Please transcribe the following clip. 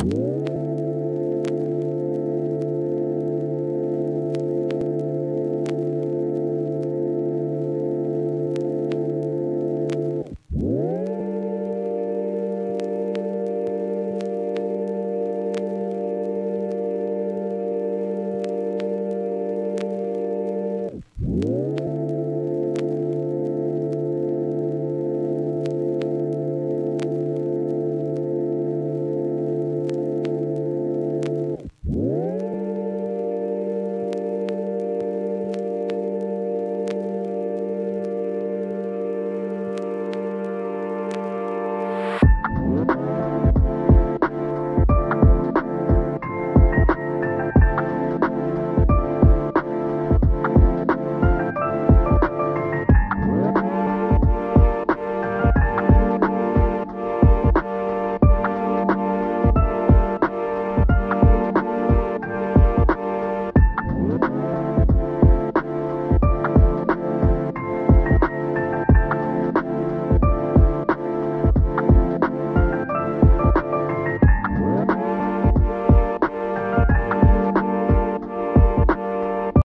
Bye.